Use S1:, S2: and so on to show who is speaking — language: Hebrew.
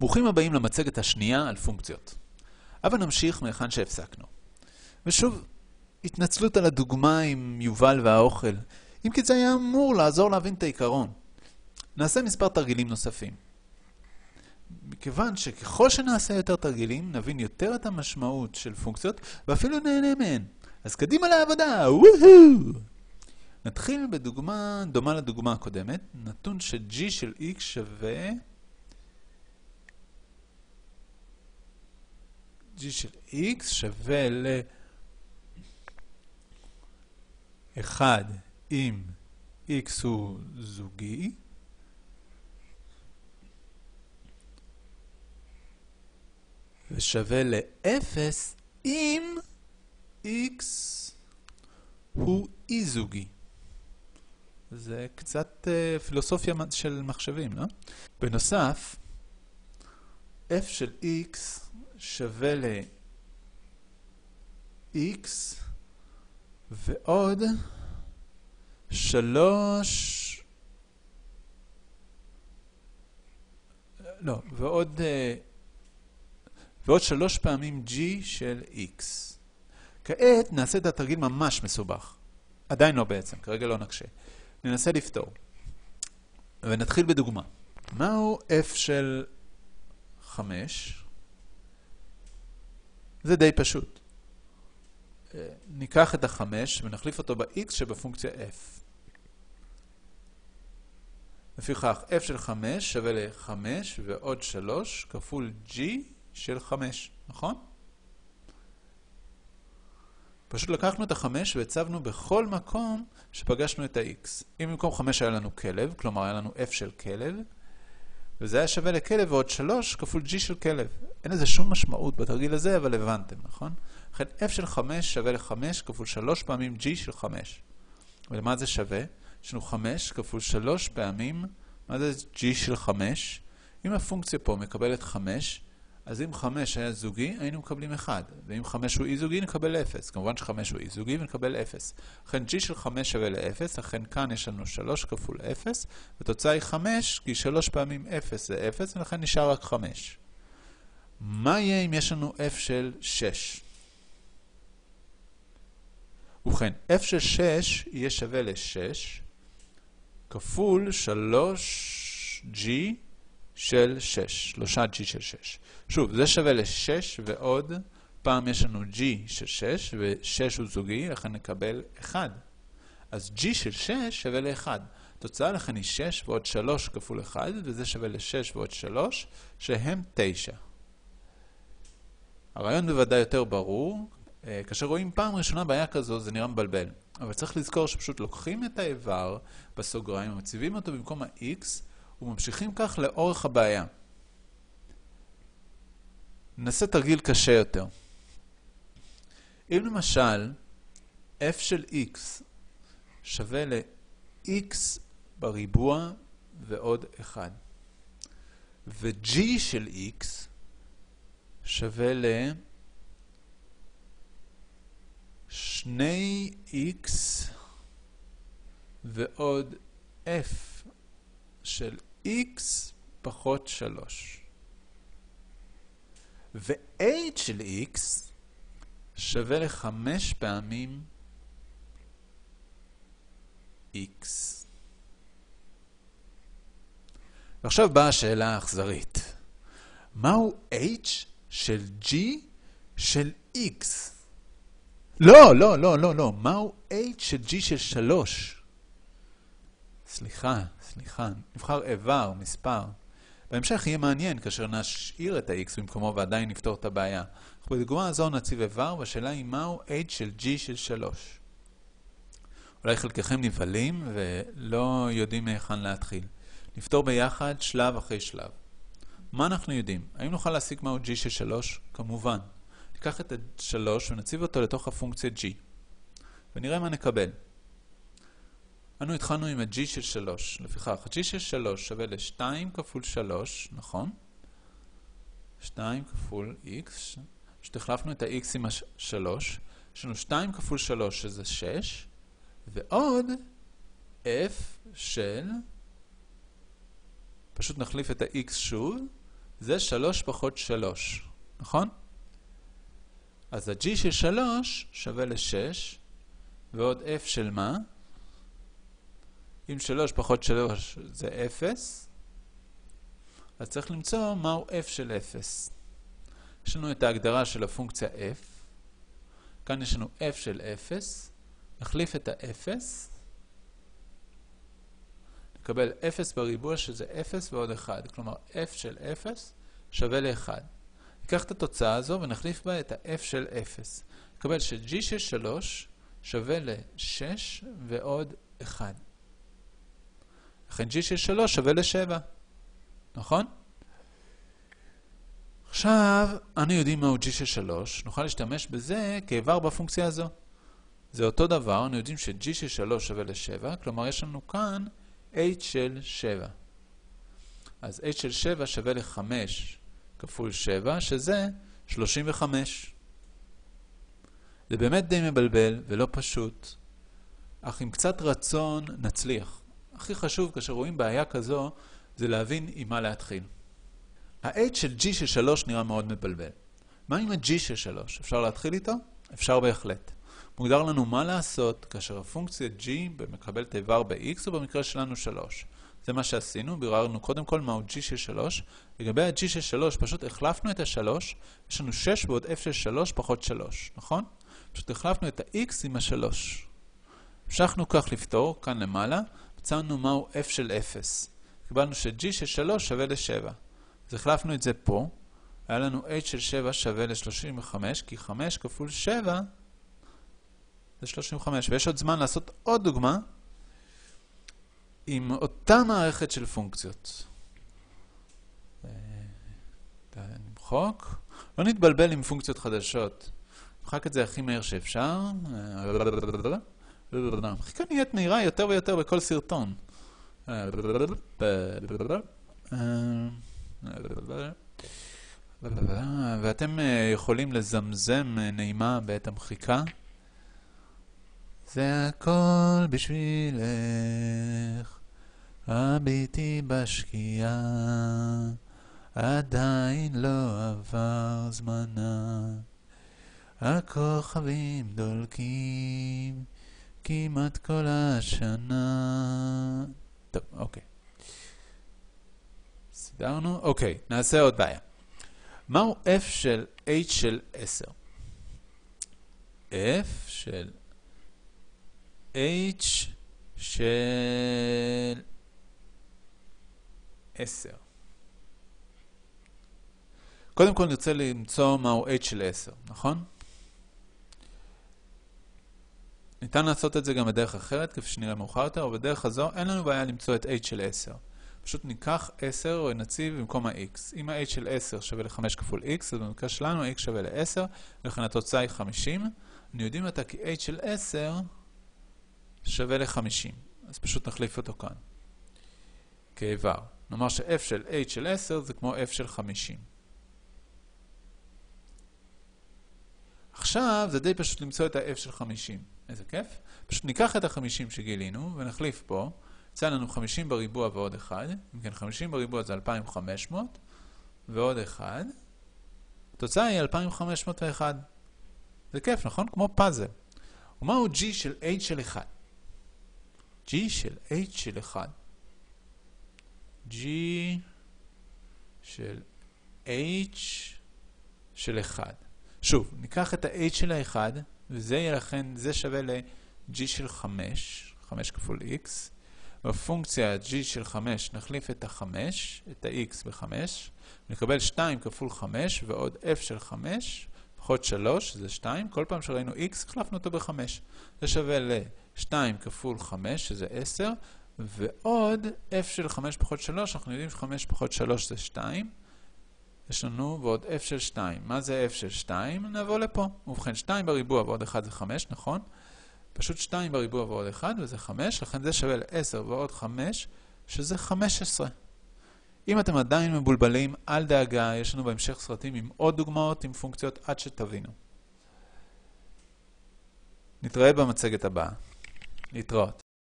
S1: ברוכים הבאים למצגת השנייה על פונקציות. אבל נמשיך מהיכן שהפסקנו. ושוב, התנצלות על הדוגמה עם יובל והאוכל, אם כי זה היה אמור לעזור להבין את העיקרון. נעשה מספר תרגילים נוספים. מכיוון שככל שנעשה יותר תרגילים, נבין יותר את המשמעות של פונקציות, ואפילו נהנה מהן. אז קדימה לעבודה! וואו! נתחיל בדוגמה דומה לדוגמה הקודמת, נתון ש-g של x שווה g של x שווה ל... 1 אם x הוא זוגי, ושווה ל-0 אם x הוא אי-זוגי. זה קצת uh, פילוסופיה של מחשבים, לא? בנוסף, f של x שווה ל-x ועוד שלוש... לא, ועוד, uh, ועוד שלוש פעמים g של x. כעת נעשה את התרגיל ממש מסובך. עדיין לא בעצם, כרגע לא נקשה. ננסה לפתור. ונתחיל בדוגמה. מהו f של 5? זה די פשוט. ניקח את ה-5 ונחליף אותו ב-x שבפונקציה f. לפיכך, f של 5 שווה ל-5 ועוד 3 כפול g של 5, נכון? פשוט לקחנו את ה-5 והצבנו בכל מקום שפגשנו את ה-x. אם במקום 5 היה לנו כלב, כלומר היה לנו f של כלב, וזה היה שווה לכלב ועוד 3 כפול g של כלב. אין לזה שום משמעות בתרגיל הזה, אבל הבנתם, נכון? לכן f של 5 שווה ל-5 כפול 3 פעמים g של 5. ולמה זה שווה? יש לנו 5 כפול 3 פעמים, מה זה g של 5? אם הפונקציה פה מקבלת 5, אז אם 5 היה זוגי, היינו מקבלים 1. ואם 5 הוא אי-זוגי, נקבל 0. כמובן ש-5 הוא אי-זוגי ונקבל 0. לכן g של 5 שווה ל-0, לכן כאן יש לנו 3 כפול 0, ותוצאה היא 5, כי 3 פעמים 0 זה 0, ולכן נשאר רק 5. מה יהיה אם יש לנו f של 6? ובכן, f של 6 יהיה שווה ל-6 כפול 3g של 6, 3g של 6. שוב, זה שווה ל-6 ועוד פעם יש לנו g של 6, ו-6 הוא זוגי, לכן נקבל 1. אז g של 6 שווה ל-1. תוצאה לכן היא 6 ועוד 3 כפול 1, וזה שווה ל-6 ועוד 3, שהם 9. הרעיון בוודאי יותר ברור. כאשר רואים פעם ראשונה בעיה כזו, זה נראה מבלבל. אבל צריך לזכור שפשוט לוקחים את האיבר בסוגריים, מציבים אותו במקום ה-x, וממשיכים כך לאורך הבעיה. נעשה תרגיל קשה יותר. אם למשל f של x שווה ל-x בריבוע ועוד 1, ו-g של x שווה ל... 2x ועוד f של x פחות 3. ו-h של x שווה ל-5 פעמים x. ועכשיו באה השאלה האכזרית. מהו h של g של x? לא, לא, לא, לא, לא. מהו h של g של 3? סליחה, סליחה. נבחר איבר, מספר. בהמשך יהיה מעניין כאשר נשאיר את ה-x במקומו ועדיין נפתור את הבעיה. אך בדוגמה הזו נציב איבר, והשאלה היא מהו h של g של 3. אולי חלקכם נבהלים ולא יודעים מהיכן להתחיל. נפתור ביחד שלב אחרי שלב. מה אנחנו יודעים? האם נוכל להסיק מהו g של 3? כמובן. ניקח את ה-3 ונציב אותו לתוך הפונקציה g. ונראה מה נקבל. אנו התחלנו עם ה-g של 3. לפיכך, ה-g של 3 שווה ל-2 כפול 3, נכון? 2 כפול x, שתחלפנו את ה-x עם ה-3. יש לנו 2 כפול 3 שזה 6, ועוד f של, פשוט נחליף את ה-x שוב, זה 3 פחות 3, נכון? אז ה-g של 3 שווה ל-6, ועוד f של מה? אם 3 פחות 3 זה 0, אז צריך למצוא מהו f של 0. יש לנו את ההגדרה של הפונקציה f, כאן יש לנו f של 0, נחליף את ה-0, נקבל 0 בריבוע שזה 0 ועוד 1, כלומר f של 0 שווה ל-1. ניקח את התוצאה הזו ונחליף בה את ה-f של 0. נקבל ש-g של 3 שווה ל-6 ועוד 1. לכן g של 3 שווה ל-7, נכון? עכשיו, אנו יודעים מהו g של 3, נוכל להשתמש בזה כאיבר בפונקציה הזו. זה אותו דבר, אנו יודעים ש-g של 3 שווה ל-7, כלומר יש לנו כאן h של 7. אז h של 7 שווה ל-5 כפול 7, שזה 35. זה באמת די מבלבל ולא פשוט, אך עם קצת רצון נצליח. הכי חשוב כאשר רואים בעיה כזו, זה להבין עם מה להתחיל. ה-h של g של 3 נראה מאוד מבלבל. מה עם ה-g של 3? אפשר להתחיל איתו? אפשר בהחלט. מוגדר לנו מה לעשות כאשר הפונקציה g מקבלת איבר ב-x, או במקרה שלנו 3. זה מה שעשינו, ביררנו קודם כל מהו g של 3. לגבי ה-g של 3, פשוט החלפנו את ה-3, יש לנו 6 ועוד f של 3 פחות 3, נכון? פשוט החלפנו את ה-x עם ה-3. המשכנו כך לפתור, כאן למעלה, מצאנו מהו f של 0. קיבלנו ש-g של 3 שווה ל-7. אז החלפנו את זה פה, היה לנו h של 7 שווה ל-35, כי 5 כפול 7 זה 35. ויש עוד זמן לעשות עוד דוגמה עם אותה מערכת של פונקציות. נמחוק. לא נתבלבל עם פונקציות חדשות. נמחק את זה הכי מהר שאפשר. המחיקה נהיית מהירה יותר ויותר בכל סרטון. ואתם יכולים לזמזם נעימה בעת המחיקה. זה הכל בשבילך, הביטי בשקיעה, עדיין לא עבר זמנה. הכוכבים דולקים כמעט כל השנה. טוב, אוקיי. סידרנו? אוקיי, נעשה עוד בעיה. מהו f של h של 10? f של h של 10. קודם כל נרצה למצוא מהו h של 10, נכון? ניתן לעשות את זה גם בדרך אחרת, כפי שנראה מאוחר יותר, בדרך הזו אין לנו בעיה למצוא את h של 10. פשוט ניקח 10 ונציב במקום ה-x. אם ה-h של 10 שווה ל-5 כפול x, אז במקרה שלנו ה-x שווה ל-10, ולכן התוצאה היא 50. אני יודעים אותה כי h של 10 שווה ל-50. אז פשוט נחליף אותו כאן. כאיבר. נאמר ש-f של h של 10 זה כמו f של 50. עכשיו זה די פשוט למצוא את ה-f של 50. איזה כיף. פשוט ניקח את ה-50 שגילינו ונחליף פה. יצא לנו 50 בריבוע ועוד 1. אם כן, 50 בריבוע זה 2500 ועוד 1. התוצאה היא 2501. זה כיף, נכון? כמו פאזל. ומהו g של h של 1? g של h של 1. g של h של 1. שוב, ניקח את ה-h של ה-1, וזה יהיה לכן, זה שווה ל-g של 5, 5 כפול x. בפונקציה g של 5 נחליף את ה-5, את ה-x ב-5, נקבל 2 כפול 5 ועוד f של 5, פחות 3, זה 2. כל פעם שראינו x, החלפנו אותו ב-5. זה שווה ל-2 כפול 5, שזה 10, ועוד f של 5 פחות 3, אנחנו יודעים ש-5 פחות 3 זה 2. יש לנו ועוד f של 2. מה זה f של 2? נבוא לפה. ובכן, 2 בריבוע ועוד 1 זה 5, נכון? פשוט 2 בריבוע ועוד 1, וזה 5, לכן זה שווה ל-10 ועוד 5, שזה 15. אם אתם עדיין מבולבלים, אל דאגה, יש לנו בהמשך סרטים עם עוד דוגמאות עם פונקציות עד שתבינו. נתראה במצגת הבאה. להתראות.